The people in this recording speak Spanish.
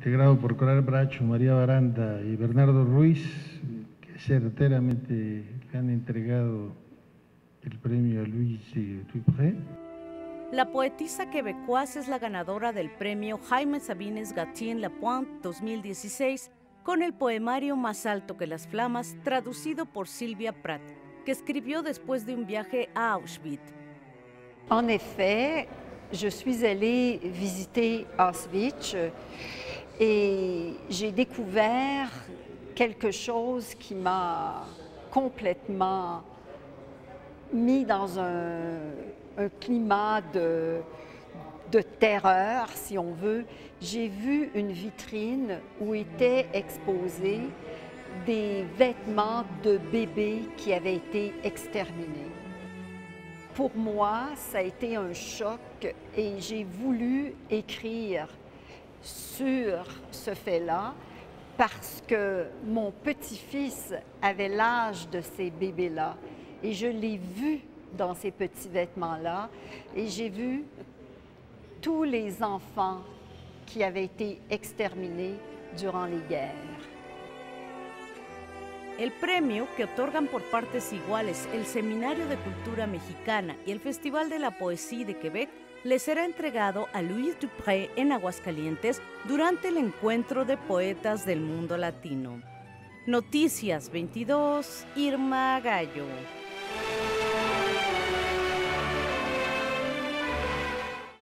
integrado por Coral Bracho, María Baranda y Bernardo Ruiz, que certeramente le han entregado el premio a Luis Dupré. La poetisa quebecoise es la ganadora del premio Jaime Sabines Gatien Lapointe 2016 con el poemario Más alto que las flamas, traducido por Silvia Pratt, que escribió después de un viaje a Auschwitz. En effet, je suis allée visiter Auschwitz et j'ai découvert quelque chose qui m'a complètement mis dans un, climat de, de terreur, si on veut. J'ai vu une vitrine où étaient exposés des vêtements de bébés qui avaient été exterminés. Pour moi, ça a été un choc et j'ai voulu écrire sur ce fait-là parce que mon petit-fils avait l'âge de ces bébés-là et je l'ai vu dans ces petits vêtements-là et j'ai vu tous les enfants qui avaient été exterminés durant les guerres. El premio que otorgan por partes iguales el Seminario de Cultura Mexicana y el Festival de la Poesía de Quebec le será entregado a Louis Dupré en Aguascalientes durante el encuentro de poetas del mundo latino. Noticias 22, Irma Gallo.